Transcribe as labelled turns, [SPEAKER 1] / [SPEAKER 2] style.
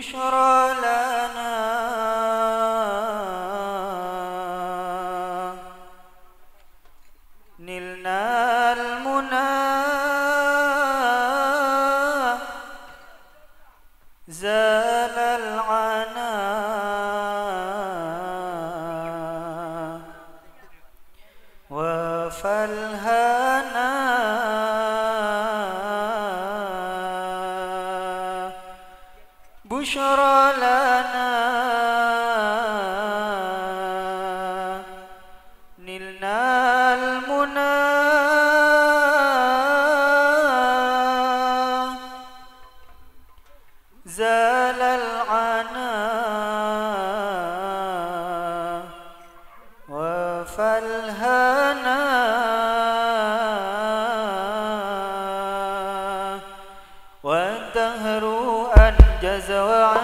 [SPEAKER 1] بشرى لنا. نلنا المنى. زال بشرى لنا. نلنا المنى. زال العنا. وفى وعده